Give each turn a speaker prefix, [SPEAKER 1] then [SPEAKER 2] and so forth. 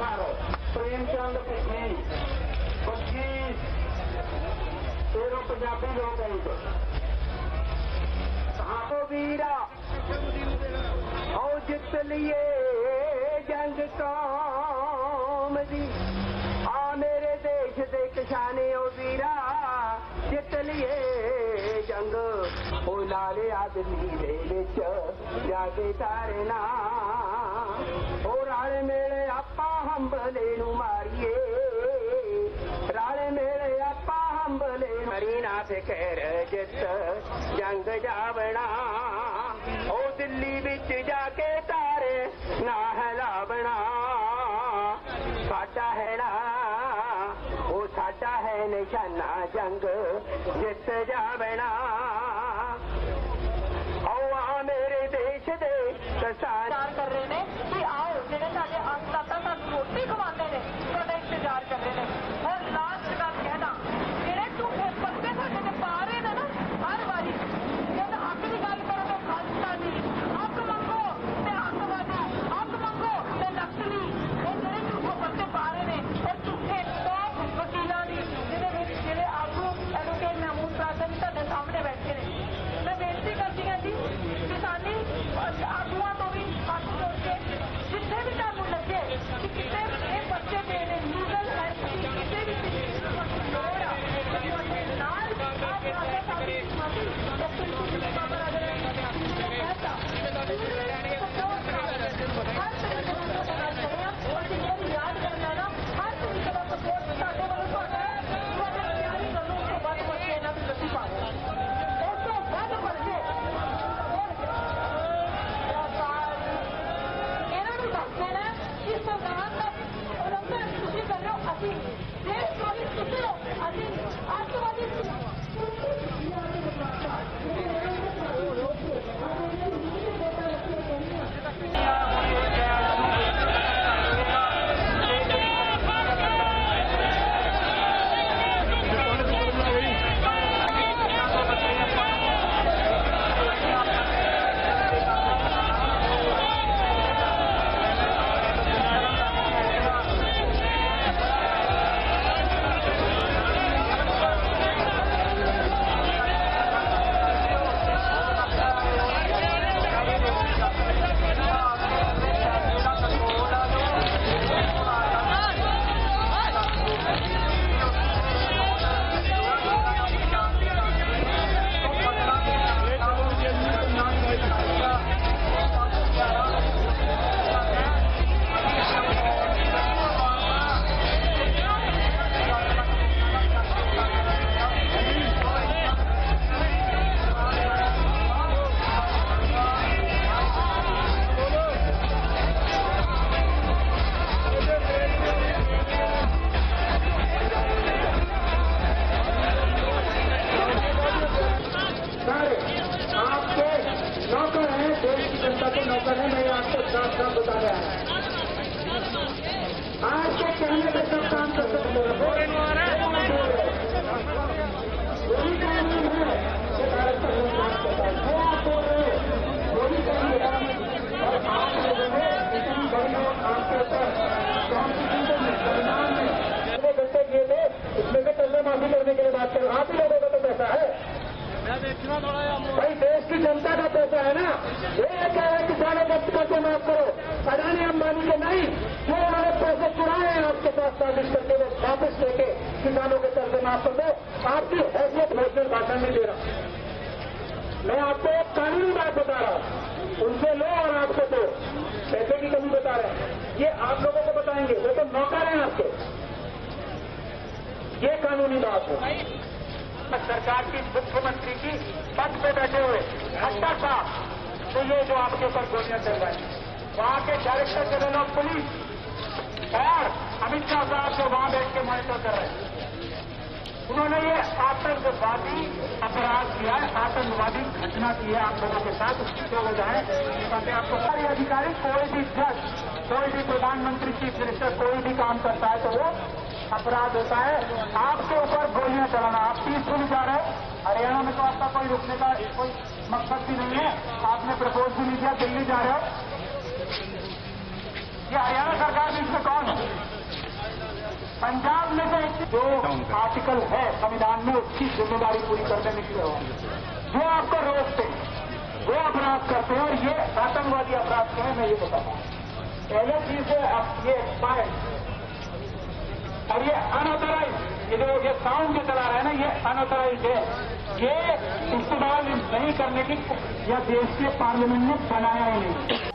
[SPEAKER 1] اٹھارہ پریم چند پچیس پچیس۔ تیرہ پنجابی لوگ ہیں
[SPEAKER 2] ہاتھوں ویرا اور جت لیے جنگ کام دی۔ آ میرے دیش دے کشانے او ویرا، جت لیے جنگ۔ او لالے آدمی دے وچ جا کے سارے نام۔ ਉਹ ਰਾਲੇ ਮੇਲੇ ਆਪਾਂ ਹੰਬਲੇ ਨੂੰ ਮਾਰੀਏ। ਰਾਲੇ ਮੇਲੇ ਆਪਾਂ ਹੰਬਲੇ ਮਰੀਨਾ ਫਿਕਰ ਜਿੱਤ ਜੰਗ ਜਾਵਣਾ, ਉਹ ਦਿੱਲੀ ਵਿੱਚ ਜਾ ਕੇ ਤਾਰੇ ਨਾ ਹਲਾਵਣਾ ਸਾਡਾ ਹੈ ਨਾ, ਉਹ ਸਾਡਾ ਹੈ ਨਿਸ਼ਾਨਾ ਜੰਗ ਜਿੱਤ ਜਾਵਣਾ। ਓ ਆ ਮੇਰੇ ਦੇਸ਼ ਦੇ ਕਿਸਾਨ
[SPEAKER 3] Aklıma bir آج کے کہ بھائی دیش کی جنتا کا پیسہ ہے نا۔ یہ کہہ رہے وقت کا قرضے معاف کرو۔ ادانی امبانی کے نہیں، جو ہمارے پیسے چرائے ہیں، آپ کے پاس سازش کر کے واپس لے کے کسانوں کے قرضے معاف کر دو۔ آپ کی حیثیت بھوجنل بھاشا نہیں دے رہا۔ میں آپ کو ایک قانونی بات بتا رہا ہوں۔ ان سے لو اور آپ کو دو۔ پیسے کی کمی بتا رہے ہیں یہ آپ لوگوں کو بتائیں گے۔ وہ تو نوکر ہیں آپ کے۔ یہ قانونی بات ہے۔ سرکار کی کی پد پہ بیٹھے ہوئے۔ کھٹا صاحب تو یہ جو آپ کے اوپر گولیاں چل رہی وہاں کے ڈائریکٹر جنرل آف پولیس اور امت شاہ صاحب جو وہاں بیٹھ کے مانیٹر کر رہے ہیں۔ انہوں نے یہ آتنکوادی اپرادھ کیا ہے۔ آتنکوادی گھٹنا کی ہے آپ لوگوں کے ساتھ۔ اس کی جو وجہ ہے آپ کو سارے ادھیکاری کوئی بھی جج، کوئی بھی پردھان منتری، چیف منسٹر، کوئی بھی کام کرتا ہے تو وہ اپرادھ ہوتا ہے۔ آپ کے اوپر گولیاں چلانا، آپ پیسفل جا رہے ہیں ہریانہ میں تو آپ کا کوئی رکنے کا کوئی مقصد بھی نہیں ہے۔ آپ نے پرپوز بھی نہیں کیا، دلی جا رہے ہو۔ یہ ہریانہ سرکار اس میں کون ہے؟ پنجاب میں سے جو آرٹیکل ہے سنویدھان میں، اس کی ذمہ داری پوری کرنے میں کی جو آپ کو روکتے ہیں، وہ اپرادھ کرتے ہیں اور یہ آتنکوادی اپرادھ کے ہیں میں یہ بتاتا ہوں۔ پہلے چیز ہے یہ ایکسپائر اور یہ انترائز یہ جو یہ ساؤنڈ جو چلا رہا ہے نا، یہ انترائز ہے. یہ استعمال نہیں کرنے کی یا دیش کے پارلیمنٹ نے بنایا ہی نہیں۔